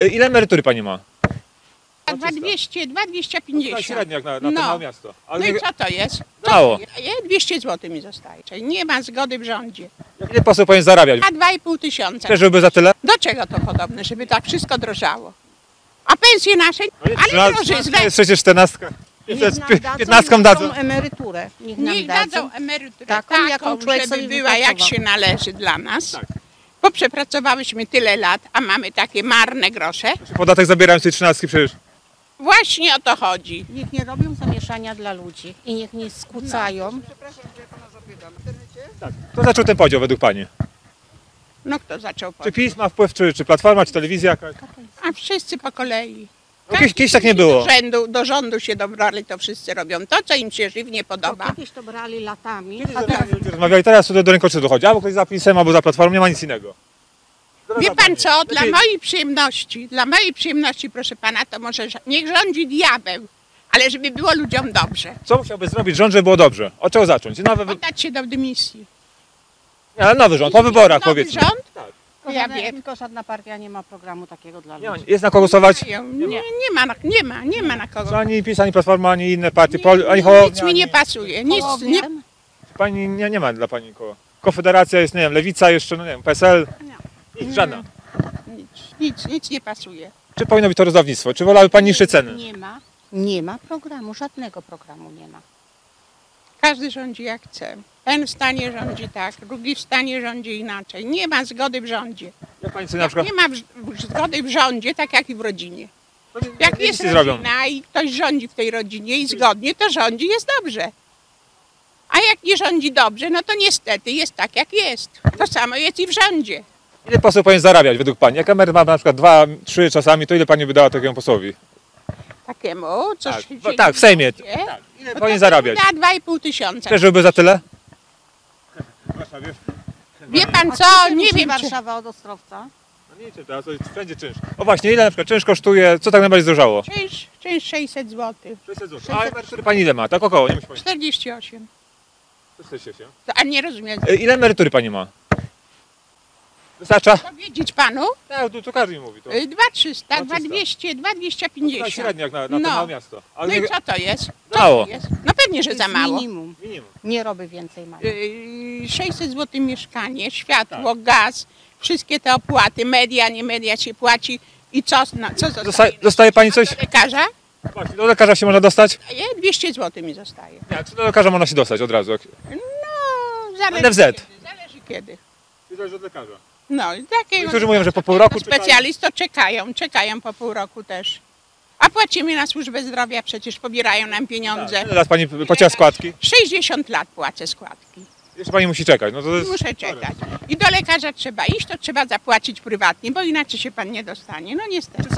E, Ile emerytury pani ma? 2200, No, 2250. średnio jak na, na to No. małe miasto. Ale No i nie, co to jest? Co Mało. to jest? 200 zł mi zostaje. Czyli nie ma zgody w rządzie. ile poseł powinien zarabiać? A 2,5 tysiąca. Też żeby za tyle? Do czego to podobne, żeby tak wszystko drożało? A pensje nasze? Ale drożyzna. jest przecież czternastka. Niech nam dadzą 15 dadzą. tą emeryturę. Niech nam Niech dadzą. dadzą emeryturę Taką, taką, jaką człowiek żeby sobie była jak wypracował. się należy dla nas. Tak. Bo przepracowałyśmy tyle lat, a mamy takie marne grosze. Podatek zabierają z tej trzynastki przecież. Właśnie o to chodzi. Niech nie robią zamieszania dla ludzi i niech nie skłócają. Kto zaczął ten podział według pani? No kto zaczął Czy powiedzieć? PiS ma wpływ, czy, czy Platforma, czy telewizja jakaś? A wszyscy po kolei. No, kiedyś, kiedyś tak nie było. Do rządu, do rządu się dobrali, to wszyscy robią to, co im się żywnie Bo podoba. kiedyś to brali latami, Kiedyś a teraz ludzie rozmawiali, teraz to do rękoczy dochodzi. Albo ktoś za PiSem, albo za Platformą, nie ma nic innego. Wie pan co, dla mojej przyjemności, dla mojej przyjemności, proszę pana, to może niech rządzi diabeł, ale żeby było ludziom dobrze. Co musiałby zrobić rząd, żeby było dobrze? Od czego zacząć? Nowy, wy- Oddać się do dymisji. nie, ale nowy rząd, po wyborach Nowy powiedzmy. rząd? Tylko, Ja żadna, wiem. tylko żadna partia nie ma programu takiego dla Nie ludzi. jest na kogo głosować? Nie, nie, nie, ma, na- nie ma, nie ma na Czy kogo. ani PiS, ani Platforma, ani inne partie, pol, ani Nic mi nie pasuje, nic, nie. Pani nie, nie ma dla pani kogo. Konfederacja jest, nie wiem, Lewica jeszcze, no nie wiem, PSL. Nic, żadna. nic, nic, nic nie pasuje. Czy powinno być to rozdawnictwo? Czy wolały pani niższe ceny? Nie ma. Nie ma programu, żadnego programu nie ma. Każdy rządzi jak chce. Ten w stanie rządzi tak, drugi w stanie rządzi inaczej. Nie ma zgody w rządzie. Jak pani sobie na przykład... Nie ma w, zgody w rządzie, tak jak i w rodzinie. Jak jest nie zrobią. rodzina i ktoś rządzi w tej rodzinie i zgodnie, to rządzi, jest dobrze. A jak nie rządzi dobrze, no to niestety jest tak, jak jest. To samo jest i w rządzie. Ile poseł powinien zarabiać według pani? Jak emeryt ma na przykład dwa, trzy czasami, to ile pani by dała takiemu posłowi? Takiemu, coś Tak, się tak, w Sejmie. dzieje, Ile powinien zarabiać? Da 2,5 tysiąca. Też żeby za tyle? Wie pan co, nie wiem czy... Warszawa od Ostrowca? No nie, czy teraz wszędzie czynsz. O właśnie, ile na przykład czynsz kosztuje, co tak najbardziej zdrożało? Czynsz, czynsz 600 zł. 600 zł. A emerytury pani ile ma? Tak około, nie musi pani. 48. 48. To, a nie rozumiem. E, Ile emerytury pani ma? Wystarcza? Powiedzieć panu? Tak, to, to każdy mi mówi. To. Y, 2300, 2300. 2200, No, 2250. średnio jak na, na to No. małe miasto. Ale No i nie- co to jest? Co Mało. To jest? No pewnie, że To za mało. Minimum. minimum. Nie robię więcej. Yy, 600 zł mieszkanie, światło, Tak. gaz, wszystkie te opłaty, media, nie media się płaci i co, na, co zostaje? Dostaje, dostaje pani coś? Do lekarza? Właśnie, do lekarza się można dostać? Daje 200 zł mi zostaje. Nie, czy do lekarza można się dostać od razu? jak- No, zależy NFZ. kiedy. Zależy kiedy. Zależy od lekarza. No, i takiego Niektórzy mówią, że po pół roku czekają. specjalist to czekają, czekają po pół roku też. A płacimy na służbę zdrowia, przecież pobierają nam pieniądze. Ile lat pani płaciła składki? 60 lat płacę składki. Jeszcze pani musi czekać. No to jest... Muszę czekać. I do lekarza trzeba iść, to trzeba zapłacić prywatnie, bo inaczej się pan nie dostanie. No niestety.